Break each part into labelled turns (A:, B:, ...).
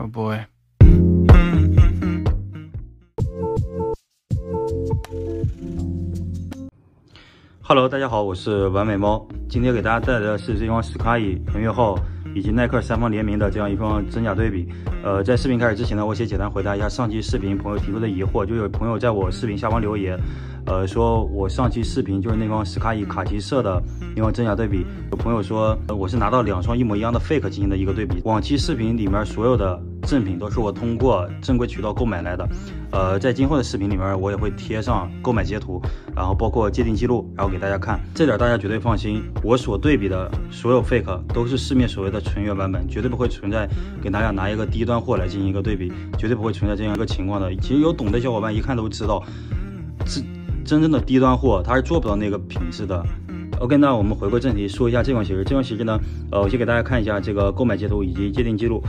A: Oh boy.
B: Hello，大家好，我是完美猫。今天给大家带来的是这双 Sky 腾越号以及耐克三方联名的这样一双真假对比。呃，在视频开始之前呢，我先简单回答一下上期视频朋友提出的疑惑，就有朋友在我视频下方留言。呃，说我上期视频就是那双斯卡伊卡其色的那双真假对比，有朋友说我是拿到两双一模一样的 fake 进行的一个对比。往期视频里面所有的正品都是我通过正规渠道购买来的。呃，在今后的视频里面我也会贴上购买截图，然后包括鉴定记录，然后给大家看，这点大家绝对放心。我所对比的所有 fake 都是市面所谓的纯原版本，绝对不会存在给大家拿一个低端货来进行一个对比，绝对不会存在这样一个情况的。其实有懂的小伙伴一看都知道，这。真正的低端货，它是做不到那个品质的。OK，那我们回归正题，说一下这款鞋子。这款鞋子呢，呃，我先给大家看一下这个购买截图以及鉴定记录。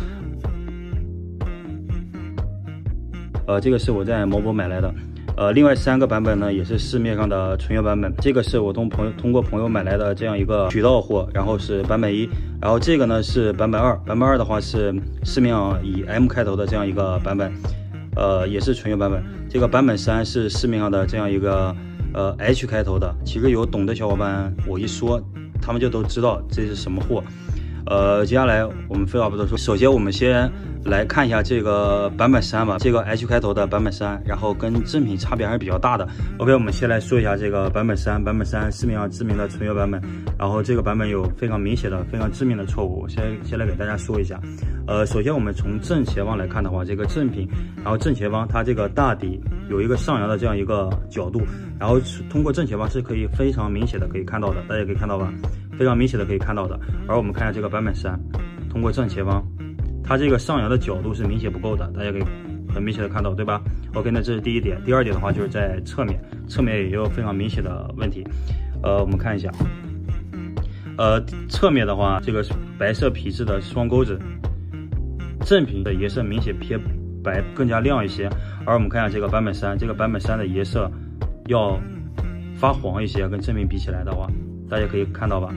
B: 呃，这个是我在某宝买来的。呃，另外三个版本呢，也是市面上的纯原版本。这个是我通朋友通过朋友买来的这样一个渠道货，然后是版本一。然后这个呢是版本二，版本二的话是市面上以 M 开头的这样一个版本。呃，也是纯油版本。这个版本三是市面上的这样一个呃 H 开头的。其实有懂的小伙伴，我一说，他们就都知道这是什么货。呃，接下来我们废话不多说，首先我们先。来看一下这个版本三吧，这个 H 开头的版本三，然后跟正品差别还是比较大的。OK，我们先来说一下这个版本三，版本三市面上知名的纯油版本，然后这个版本有非常明显的、非常致命的错误，先先来给大家说一下。呃，首先我们从正前方来看的话，这个正品，然后正前方它这个大底有一个上扬的这样一个角度，然后通过正前方是可以非常明显的可以看到的，大家可以看到吧？非常明显的可以看到的。而我们看一下这个版本三，通过正前方。它这个上扬的角度是明显不够的，大家可以很明显的看到，对吧？OK，那这是第一点。第二点的话，就是在侧面，侧面也有非常明显的问题。呃，我们看一下，呃，侧面的话，这个白色皮质的双钩子，正品的颜色明显偏白，更加亮一些。而我们看一下这个版本三，这个版本三的颜色要发黄一些，跟正品比起来的话，大家可以看到吧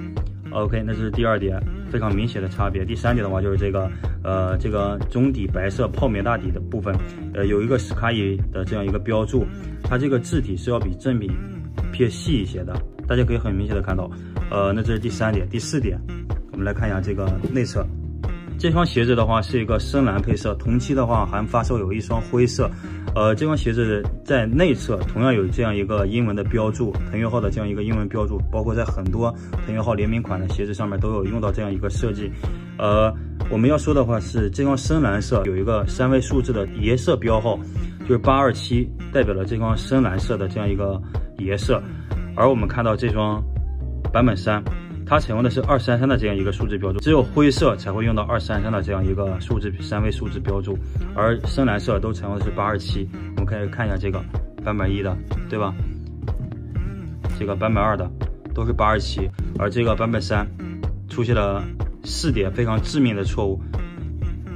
B: ？OK，那这是第二点，非常明显的差别。第三点的话就是这个，呃，这个中底白色泡棉大底的部分，呃，有一个 Sky 的这样一个标注，它这个字体是要比正品偏细一些的，大家可以很明显的看到。呃，那这是第三点。第四点，我们来看一下这个内侧，这双鞋子的话是一个深蓝配色，同期的话还发售有一双灰色。呃，这双鞋子在内侧同样有这样一个英文的标注，腾越号的这样一个英文标注，包括在很多腾越号联名款的鞋子上面都有用到这样一个设计。呃，我们要说的话是这双深蓝色有一个三位数字的颜色标号，就是八二七，代表了这双深蓝色的这样一个颜色。而我们看到这双版本三。它采用的是二三三的这样一个数字标注，只有灰色才会用到二三三的这样一个数字三位数字标注，而深蓝色都采用的是八二七。我们可以看一下这个版本一的，对吧？这个版本二的都是八二七，而这个版本三出现了四点非常致命的错误，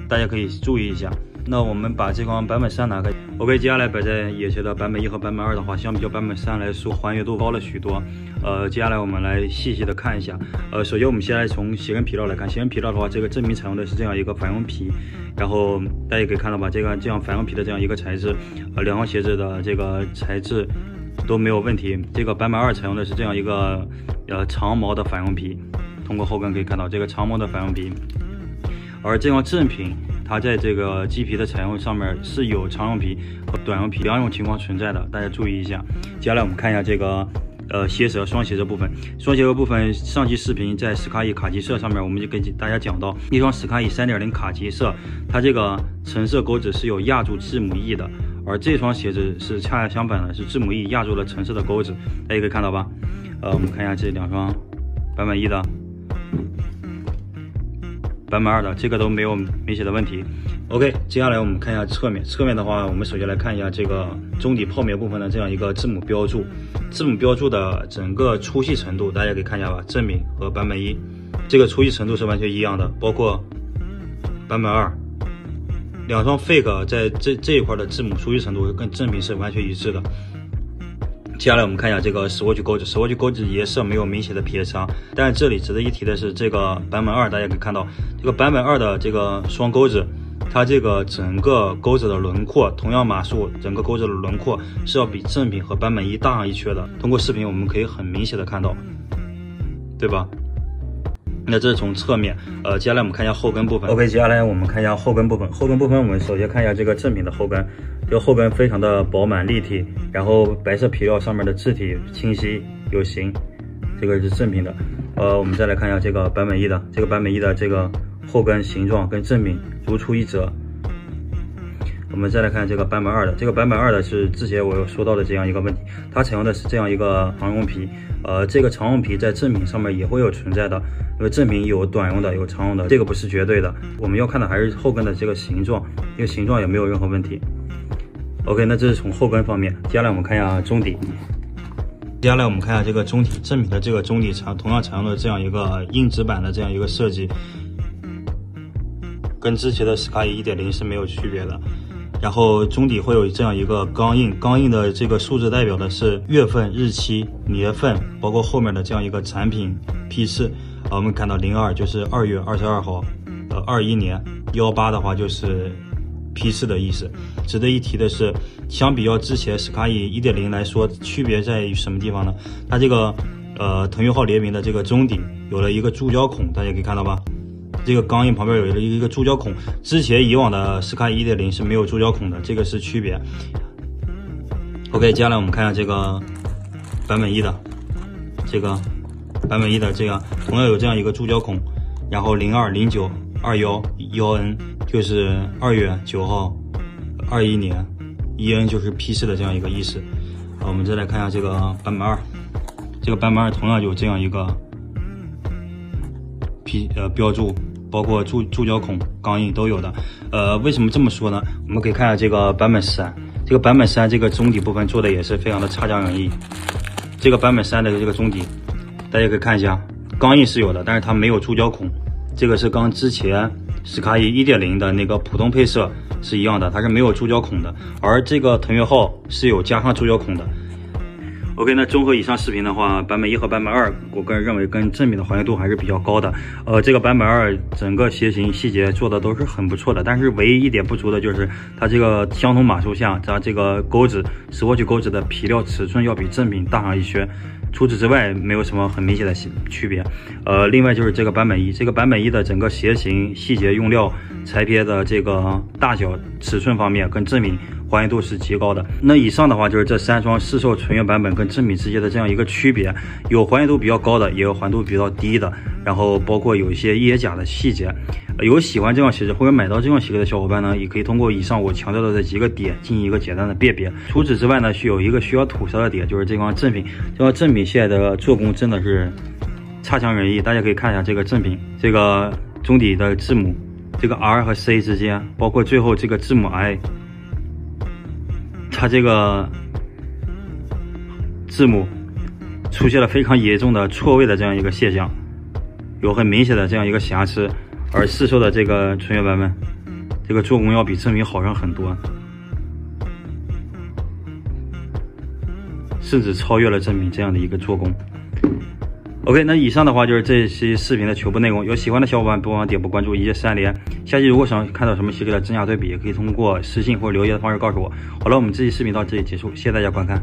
B: 大家可以注意一下。那我们把这款版本三拿开，OK，接下来摆在眼前的版本一和版本二的话，相比较版本三来说，还原度高了许多。呃，接下来我们来细细的看一下。呃，首先我们先来从鞋跟皮料来看，鞋跟皮料的话，这个正品采用的是这样一个反用皮，然后大家可以看到吧，这个这样反用皮的这样一个材质，呃，两双鞋子的这个材质都没有问题。这个版本二采用的是这样一个呃长毛的反用皮，通过后跟可以看到这个长毛的反用皮，而这双正品。它在这个鸡皮的采用上面是有长绒皮和短绒皮两种情况存在的，大家注意一下。接下来我们看一下这个呃鞋舌双鞋舌部分，双鞋舌部分上期视频在斯卡伊卡其色上面我们就跟大家讲到，一双斯卡伊三点零卡其色，它这个橙色钩子是有压住字母 E 的，而这双鞋子是恰恰相反的，是字母 E 压住了橙色的钩子，大家可以看到吧？呃，我们看一下这两双版本一的。版本二的这个都没有明显的问题。OK，接下来我们看一下侧面。侧面的话，我们首先来看一下这个中底泡棉部分的这样一个字母标注。字母标注的整个粗细程度，大家可以看一下吧。正品和版本一，这个粗细程度是完全一样的。包括版本二，两双 fake 在这这一块的字母粗细程度跟正品是完全一致的。接下来我们看一下这个 swatch 钩子，swatch 钩子颜色没有明显的偏差，但这里值得一提的是，这个版本二大家可以看到，这个版本二的这个双钩子它这个整个钩子的轮廓，同样码数，整个钩子的轮廓是要比正品和版本一大上一圈的。通过视频我们可以很明显的看到，对吧？那这是从侧面，呃，接下来我们看一下后跟部分。OK，接下来我们看一下后跟部分。后跟部分我们首先看一下这个正品的后跟，这个后跟非常的饱满立体，然后白色皮料上面的字体清晰有型，这个是正品的。呃，我们再来看一下这个版本一的，这个版本一的这个后跟形状跟正品如出一辙。我们再来看这个版本二的，这个版本二的是之前我有说到的这样一个问题，它采用的是这样一个长绒皮，呃，这个长绒皮在正品上面也会有存在的，因为正品有短绒的，有长绒的，这个不是绝对的，我们要看的还是后跟的这个形状，这个形状也没有任何问题。OK，那这是从后跟方面，接下来我们看一下中底，接下来我们看一下这个中底，正品的这个中底采同样采用了这样一个硬纸板的这样一个设计，跟之前的斯卡伊一点零是没有区别的。然后中底会有这样一个钢印，钢印的这个数字代表的是月份、日期、年份，包括后面的这样一个产品批次。啊，我们看到零二就是二月二十二号，呃，二一年幺八的话就是批次的意思。值得一提的是，相比较之前 Sky 一点零来说，区别在于什么地方呢？它这个呃腾讯号联名的这个中底有了一个注胶孔，大家可以看到吧？这个钢印旁边有了一个注胶孔，之前以往的 Sky 一点零是没有注胶孔的，这个是区别。OK，接下来我们看一下这个版本一的，这个版本一的这个同样有这样一个注胶孔，然后零二零九二幺幺 N 就是二月九号二一年，一 N 就是批次的这样一个意思。好，我们再来看一下这个版本二，这个版本二同样有这样一个 P 呃标注。包括注注胶孔、钢印都有的，呃，为什么这么说呢？我们可以看一下这个版本三，这个版本三这个中底部分做的也是非常的差强人意。这个版本三的这个中底，大家可以看一下，钢印是有的，但是它没有注胶孔，这个是刚之前斯卡伊一点零的那个普通配色是一样的，它是没有注胶孔的，而这个腾越号是有加上注胶孔的。OK，那综合以上视频的话，版本一和版本二，我个人认为跟正品的还原度还是比较高的。呃，这个版本二整个鞋型细节做的都是很不错的，但是唯一一点不足的就是它这个相同码数下，它这个钩子史沃曲钩子的皮料尺寸要比正品大上一圈。除此之外，没有什么很明显的区别。呃，另外就是这个版本一，这个版本一的整个鞋型细节、用料、裁片的这个大小、尺寸方面，跟正品还原度是极高的。那以上的话就是这三双市售纯原版本跟正品之间的这样一个区别，有还原度比较高的，也有还原度比较低的，然后包括有一些椰甲的细节。有喜欢这双鞋子或者买到这双鞋子的小伙伴呢，也可以通过以上我强调的这几个点进行一个简单的辨别。除此之外呢，需有一个需要吐槽的点，就是这双正品，这双正品现在的做工真的是差强人意。大家可以看一下这个正品，这个中底的字母，这个 R 和 C 之间，包括最后这个字母 I，它这个字母出现了非常严重的错位的这样一个现象，有很明显的这样一个瑕疵。而市售的这个纯原版本，这个做工要比正品好上很多，甚至超越了正品这样的一个做工。OK，那以上的话就是这期视频的全部内容。有喜欢的小伙伴不妨点波关注，一键三连。下期如果想看到什么系列的真假对比，也可以通过私信或者留言的方式告诉我。好了，我们这期视频到这里结束，谢谢大家观看。